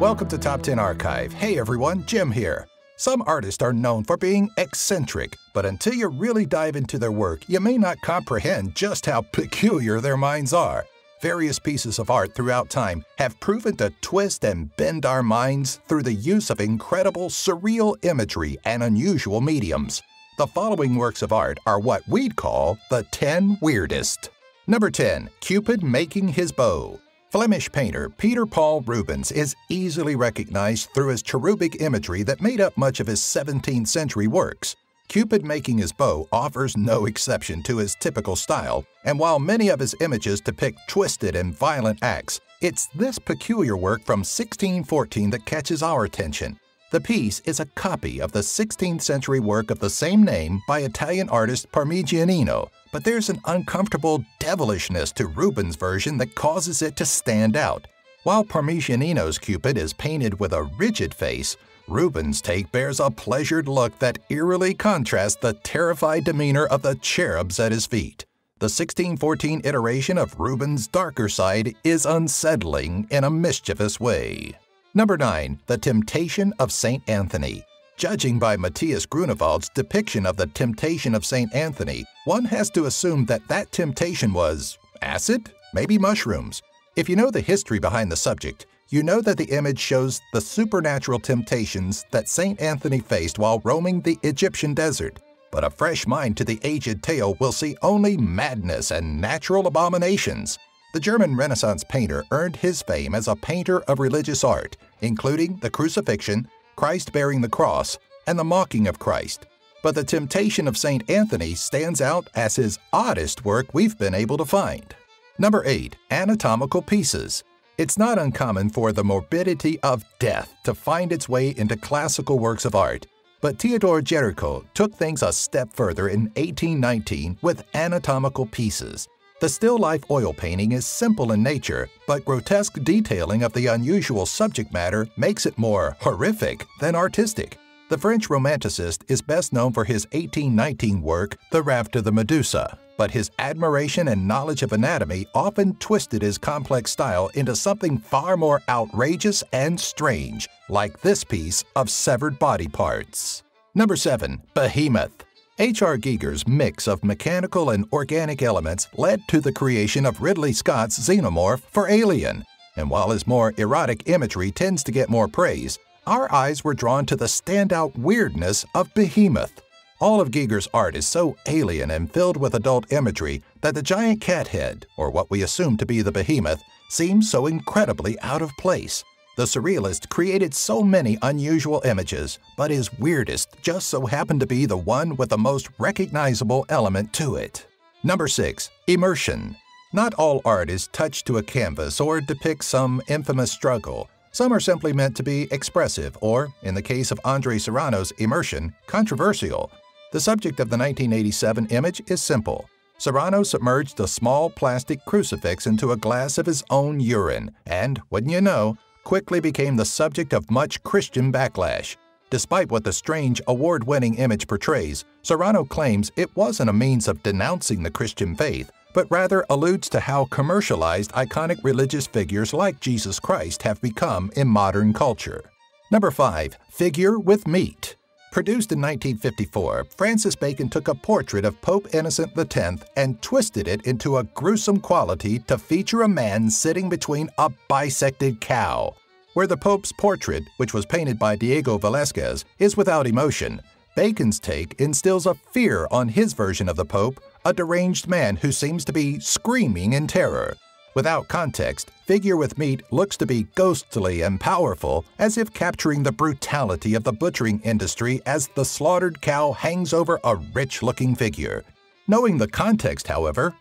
Welcome to Top 10 Archive. Hey everyone, Jim here. Some artists are known for being eccentric, but until you really dive into their work, you may not comprehend just how peculiar their minds are. Various pieces of art throughout time have proven to twist and bend our minds through the use of incredible, surreal imagery and unusual mediums. The following works of art are what we'd call the 10 weirdest. Number 10. Cupid Making His Bow. Flemish painter Peter Paul Rubens is easily recognized through his cherubic imagery that made up much of his 17th century works. Cupid making his bow offers no exception to his typical style, and while many of his images depict twisted and violent acts, it's this peculiar work from 1614 that catches our attention. The piece is a copy of the 16th century work of the same name by Italian artist Parmigianino, but there's an uncomfortable devilishness to Rubens' version that causes it to stand out. While Parmigianino's Cupid is painted with a rigid face, Rubens' take bears a pleasured look that eerily contrasts the terrified demeanor of the cherubs at his feet. The 1614 iteration of Rubens' darker side is unsettling in a mischievous way. Number 9. The Temptation of St. Anthony. Judging by Matthias Grunewald's depiction of the temptation of St. Anthony, one has to assume that that temptation was acid? Maybe mushrooms. If you know the history behind the subject, you know that the image shows the supernatural temptations that St. Anthony faced while roaming the Egyptian desert. But a fresh mind to the aged tale will see only madness and natural abominations. The German Renaissance painter earned his fame as a painter of religious art, including the crucifixion, Christ bearing the cross, and the mocking of Christ. But the Temptation of St. Anthony stands out as his oddest work we've been able to find. Number 8. Anatomical Pieces. It's not uncommon for the morbidity of death to find its way into classical works of art, but Theodore Géricault took things a step further in 1819 with anatomical pieces. The still life oil painting is simple in nature, but grotesque detailing of the unusual subject matter makes it more horrific than artistic. The French Romanticist is best known for his 1819 work, The Raft of the Medusa, but his admiration and knowledge of anatomy often twisted his complex style into something far more outrageous and strange, like this piece of severed body parts. Number 7. Behemoth H.R. Giger's mix of mechanical and organic elements led to the creation of Ridley Scott's Xenomorph for Alien. And while his more erotic imagery tends to get more praise, our eyes were drawn to the standout weirdness of Behemoth. All of Giger's art is so alien and filled with adult imagery that the giant cat head, or what we assume to be the behemoth, seems so incredibly out of place. The surrealist created so many unusual images, but his weirdest just so happened to be the one with the most recognizable element to it. Number 6. Immersion. Not all art is touched to a canvas or depicts some infamous struggle. Some are simply meant to be expressive or, in the case of Andre Serrano's Immersion, controversial. The subject of the 1987 image is simple. Serrano submerged a small plastic crucifix into a glass of his own urine, and, wouldn't you know, quickly became the subject of much Christian backlash. Despite what the strange, award winning image portrays, Serrano claims it wasn't a means of denouncing the Christian faith, but rather alludes to how commercialized iconic religious figures like Jesus Christ have become in modern culture. Number 5. Figure with Meat. Produced in 1954, Francis Bacon took a portrait of Pope Innocent X and twisted it into a gruesome quality to feature a man sitting between a bisected cow. Where the Pope's portrait, which was painted by Diego Velázquez, is without emotion, Bacon's take instills a fear on his version of the Pope, a deranged man who seems to be screaming in terror. Without context, Figure with Meat looks to be ghostly and powerful, as if capturing the brutality of the butchering industry as the slaughtered cow hangs over a rich looking figure. Knowing the context, however,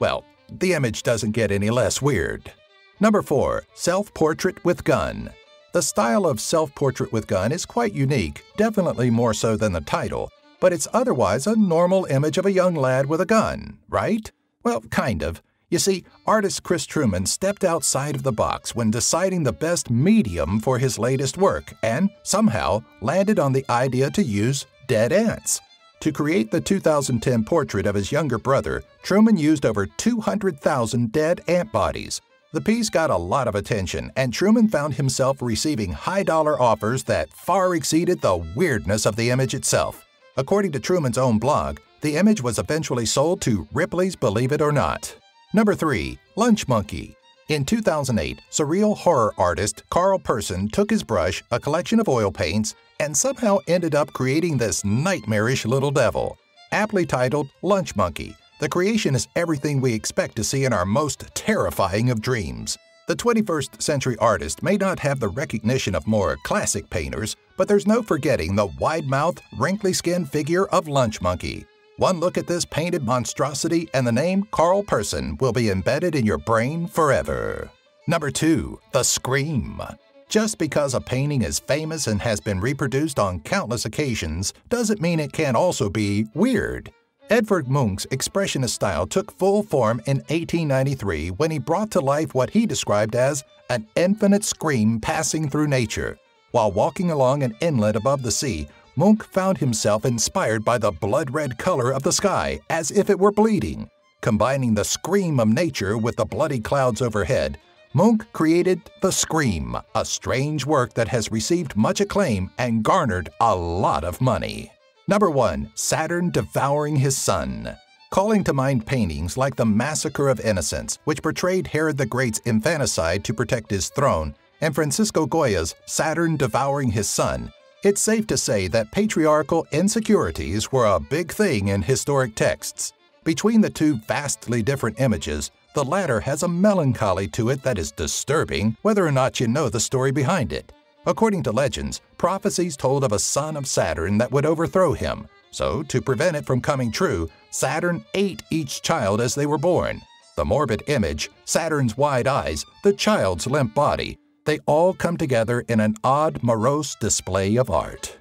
well, the image doesn't get any less weird. Number 4. Self Portrait with Gun. The style of self portrait with gun is quite unique, definitely more so than the title, but it's otherwise a normal image of a young lad with a gun, right? Well, kind of. You see, artist Chris Trueman stepped outside of the box when deciding the best medium for his latest work and, somehow, landed on the idea to use dead ants. To create the 2010 portrait of his younger brother, Trueman used over 200,000 dead ant bodies. The piece got a lot of attention, and Trueman found himself receiving high dollar offers that far exceeded the weirdness of the image itself. According to Trueman's own blog, the image was eventually sold to Ripley's Believe It or Not. Number 3. Lunch Monkey In 2008, surreal horror artist Karl Persson took his brush, a collection of oil paints, and somehow ended up creating this nightmarish little devil. Aptly titled Lunch Monkey, the creation is everything we expect to see in our most terrifying of dreams. The 21st century artist may not have the recognition of more classic painters, but there's no forgetting the wide-mouthed, wrinkly-skinned figure of Lunch Monkey. One look at this painted monstrosity and the name Karl Persson will be embedded in your brain forever. Number 2. The Scream Just because a painting is famous and has been reproduced on countless occasions doesn't mean it can't also be weird. Edvard Munch's expressionist style took full form in 1893 when he brought to life what he described as an infinite scream passing through nature. While walking along an inlet above the sea, Munch found himself inspired by the blood-red color of the sky as if it were bleeding. Combining the scream of nature with the bloody clouds overhead, Munch created The Scream, a strange work that has received much acclaim and garnered a lot of money. Number 1. Saturn Devouring His Son Calling to mind paintings like The Massacre of Innocents, which portrayed Herod the Great's infanticide to protect his throne, and Francisco Goya's Saturn Devouring His Son, it's safe to say that patriarchal insecurities were a big thing in historic texts. Between the two vastly different images, the latter has a melancholy to it that is disturbing whether or not you know the story behind it. According to legends, prophecies told of a son of Saturn that would overthrow him. So, to prevent it from coming true, Saturn ate each child as they were born. The morbid image, Saturn's wide eyes, the child's limp body, they all come together in an odd, morose display of art.